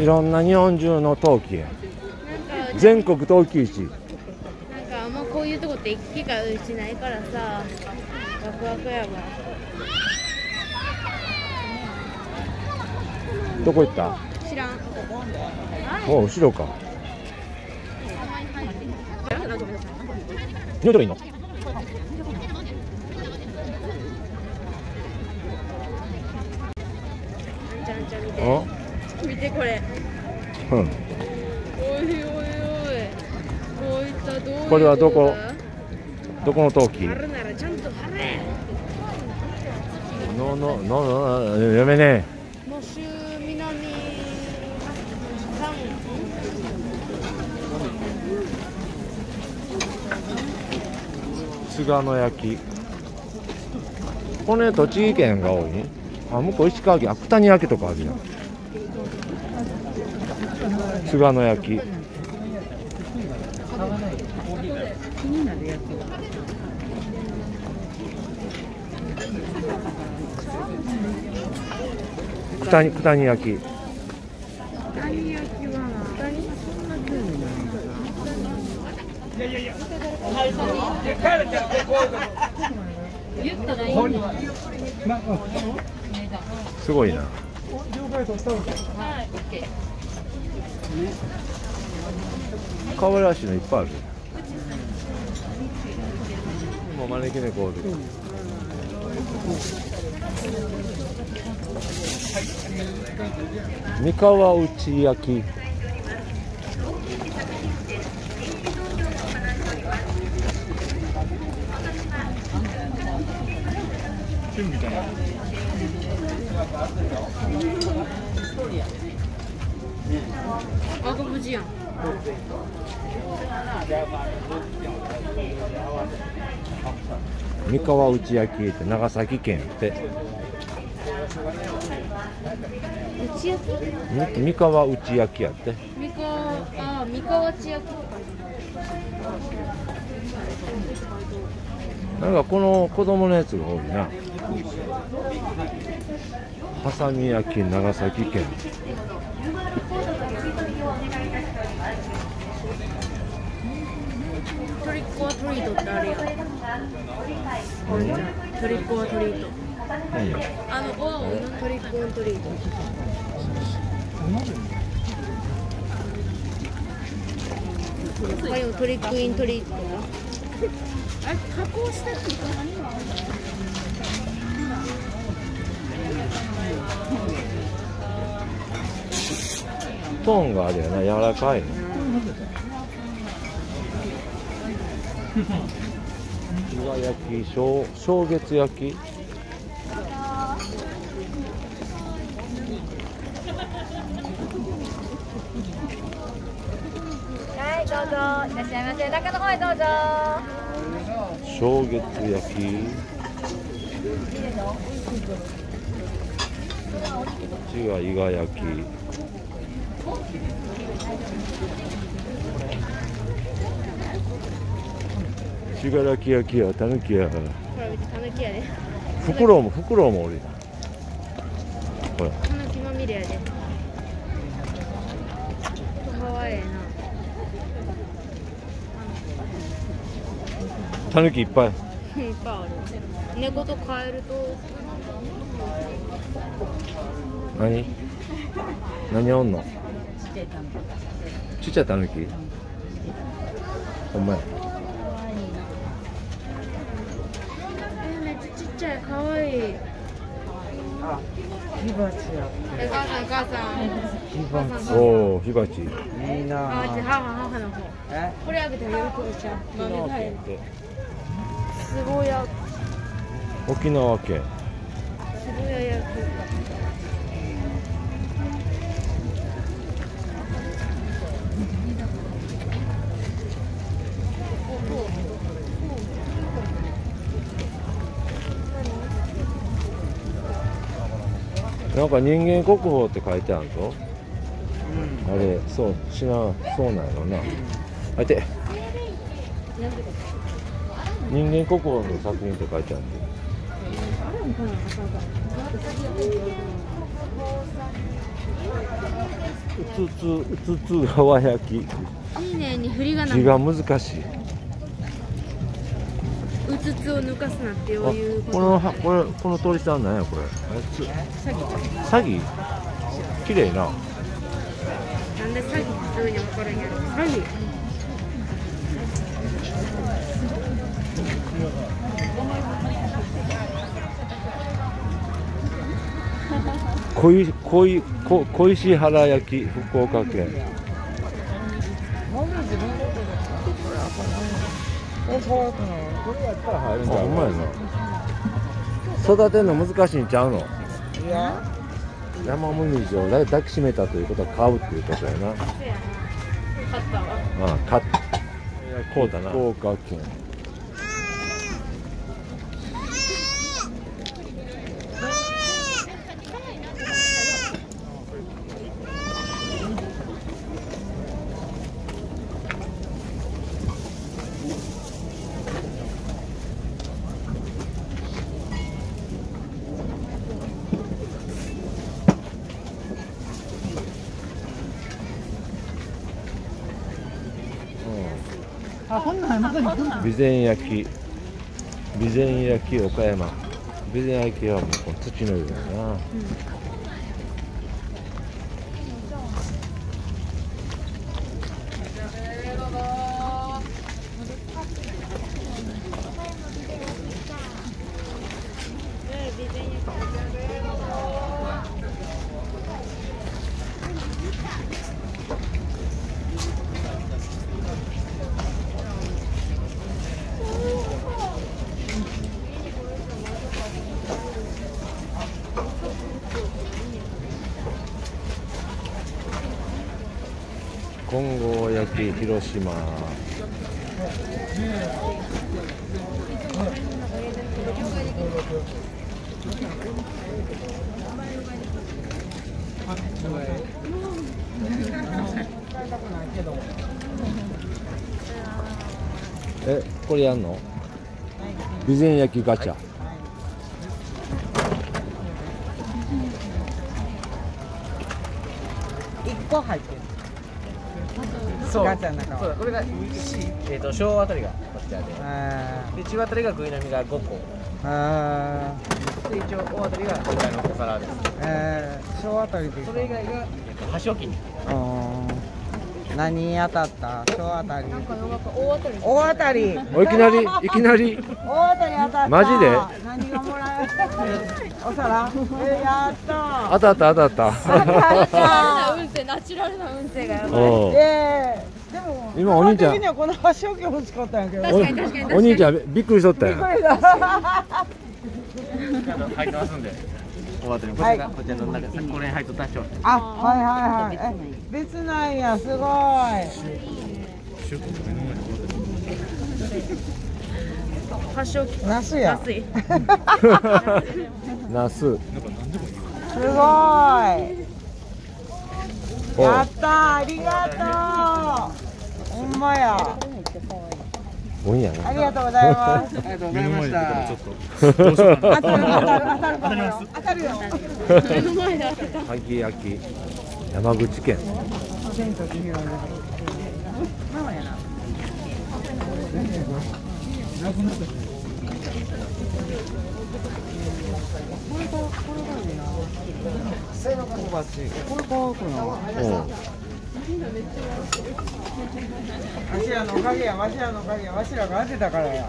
いろんな日本中の陶器全国陶器市。なんかあんまこういうとこって行きがうちないからさワクワクやわ。どこ行った？知らん。お後ろか。匂いといいの？あ見てこれ。うん。おいおいおい。こういったどうこれはどこ？どこの陶器？貼るならちゃんと貼れ。のののの読めね。南菅野焼き。これ栃木県が多い？ねあ向こう石川県。あ九谷焼きとかあるやん菅野焼き。九谷九谷焼き。すごいな可愛らしいのいっぱいある。もう招き猫おる三河内焼き赤文字やん三河内焼きって長崎県やって。内焼きみ三河内焼きやって。三河あ三河内焼き。なんかこの子供のやつが多いな。ハサミ焼き長崎県トリックオアトリートってあるやん。トリックオアトリート。何やあのオアオのトリックオアトリート。他にもトリックイントリート。あれ加工したってトーンがあるやな。柔らかい。の岩焼き正正月焼きはい、どうぞ。いらっしゃいませ。中の方へどうぞ。正月焼きこっちが伊賀焼き信楽焼きやたぬきや。ほら見てたぬきやで。フクロウもフクロウもおるやんほら。たぬきまみれやで。かわいいたぬきいっぱい。ないっぱいある。猫とカエルと。何？何おんの？ちっちゃいたぬき。ほんまやえめっちゃちっちゃいかわいい。え母さん母さん母さんおお火鉢いいあ。なっち母母の方。え？これあげたら喜ぶちゃう豆大変すごや沖縄県。すごやなんか人間国宝って書いてあるぞ、あれそうしなそうなんやろな。あいて。人間国宝の作品って書いてあるつつつつ川焼きいいねに振りがな字が難しい。うつつを抜かすなってあいうこのはこれこの通りさんなんやこれ。つ詐欺詐欺？綺麗な。なんで詐欺すぐに分かるんやろ詐欺？小い小い小小石原焼き福岡県。あ、ほんまやな。育てるの難しいんちゃうの？いや、山もみじを抱きしめたということは買うっていうことやな。勝ったわああ、買っこうだな。福岡県。あ、こんなんまさに来るの備前焼き。備前焼き岡山。備前焼きはもう土の土の上だな、金剛焼き広島えこれやんの？備前焼きガチャ、一個入。そう。ガチャの中は。そう。だこれが C、えー、と小あたりがこちらで。あで中あたりがグイナミが5個。ー。あで一応大あたりがこちらの小皿です。ー、えー、小あたりでそれ以外が、えー、と箸置き。にうん何当たった？小あたり。大当たり。大当たり。おいきなり。いきなり。大当たり当たった。マジで？何がもらえる？お皿。えやった当たった当たった。あ 運勢ナチュラルな運勢がやばい今お兄ちゃん。基本的にはこの箸置き欲しかったんやけど。お兄ちゃんびっくりしとったびっくりした入ってますんで。大あたりこちらがこちらの中これに入っとった人あ、はいはいはい。え、別なんや、すごい。ナスや。安いナスすごい。お。やったー、ありがとう。ほんまや。やなありがとうございます。ありがとうございました当たる当たる当たる当たるよ。当たるよ。目の前で当てた萩焼き山口県千と千尋の。ママやな。これ乾くの。うんわしらのおかげや、わしらのおかげや、わしらが当てたからや。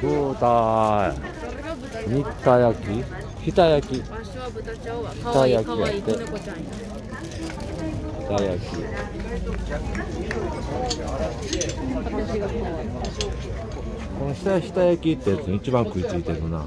そうだー新田焼き？日焼き。わしは豚ちゃうわかわいいかわいい子猫ちゃんや日焼き。この下下焼きってやつに一番食いついてるな。うん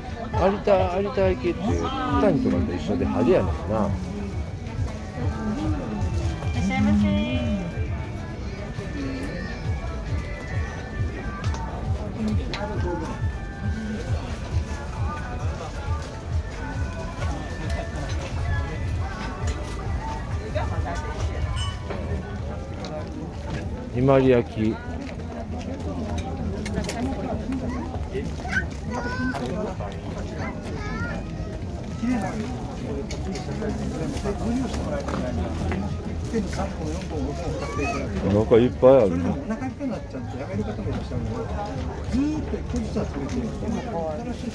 有田有田っていう谷とかと一緒で派手やねんな。伊万里焼きなかいっぱいあるね。中深くなっちゃってやめる方もいらっしゃるのでずっと一個ずつ集めてでも新しい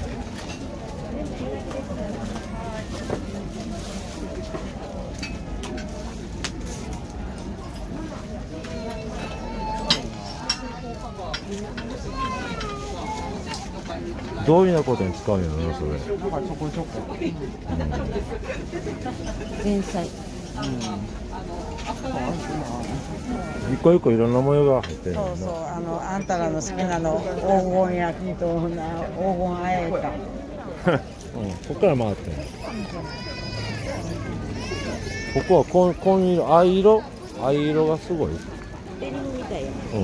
どういうなことに使うんやろなそれ前菜一個一個いろんな模様が入ってるそうそう。あのあんたらの好きなの黄金焼きとな黄金あえた。うん、ここから回ってんの。ここは紺紺色？藍色？藍色がすごい。デニムみたいやう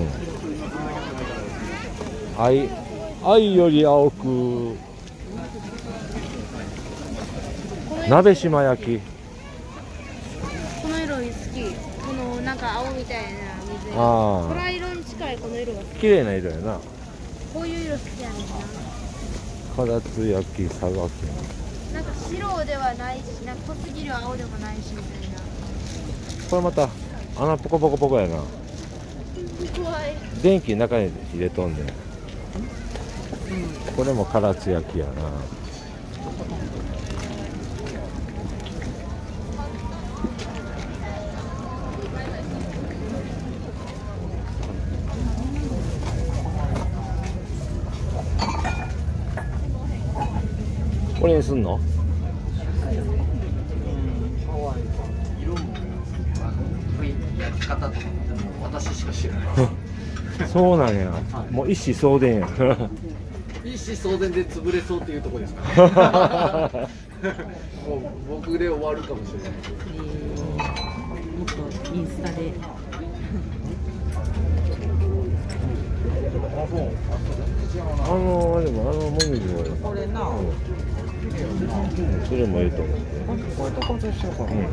ん。藍藍より青く。鍋島焼き。この色好き。このなんか青みたいな水。ああ。空色に近いこの色が好き。綺麗な色やな。こういう色好きやねん唐津焼き佐賀県ななんか白ではないしなんか濃すぎる青でもないしみたいな。これまた穴ポコポコポコやな。怖い。電気中に入れとんねんこれも唐津焼きやな。これにすんの？私しか知らないそうなん。やもう一子相伝や一子相伝で潰れそうっていうところですかね。もう僕で終わるかもしれないえーもっとインスタであのあれもあのもみじもこれなそれもいいと思うこういうとこでしょうかな、うん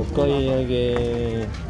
お買い上げ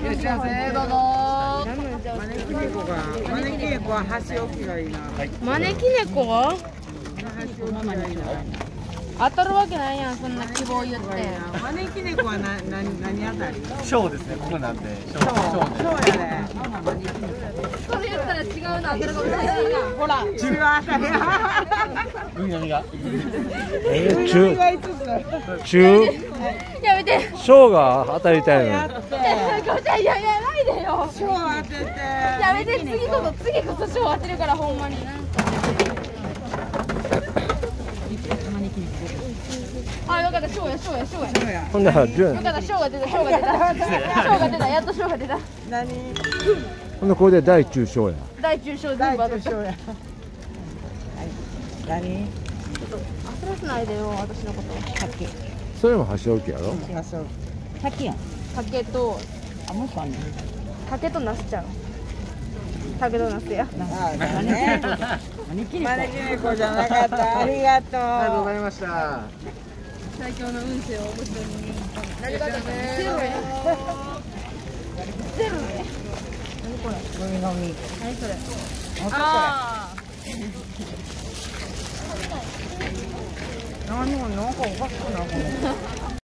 いらっしゃいませどうぞ招き猫が招き猫は箸置きがいいな招き猫が箸置きがいいな当たるわけないやんそんな希望言って。招き猫はな何何あたり？ショーですねここなんで。ショそうーショーで。そうやねそれ言ったら違うの当たるかもしれないな。ほら。中あたり海波が。えー、が中。5つ中。やめて。ショーが当たりたいのやいやいややないでよ賞当てて。やめて次こそ次こそ賞当てるからほんまにあよかった賞や。賞や。賞や。ほんなら順よかった賞が出た賞が出た賞が出たや。っと賞が出た何ほんでこれで大中小や。大中小大部当たった中賞や。はい何焦らせないでよ私のこと竹それも箸置きや。ろ竹や。ん竹とあもうかね竹とナスちゃん竹とナスや。あね招き猫じゃなかった。ありがとう。ありがとうございました。最強の運勢を面白いに。ありがとうね。ゼロやゼロね。何これ飲み飲み何それああ何もなんかおかしくないこの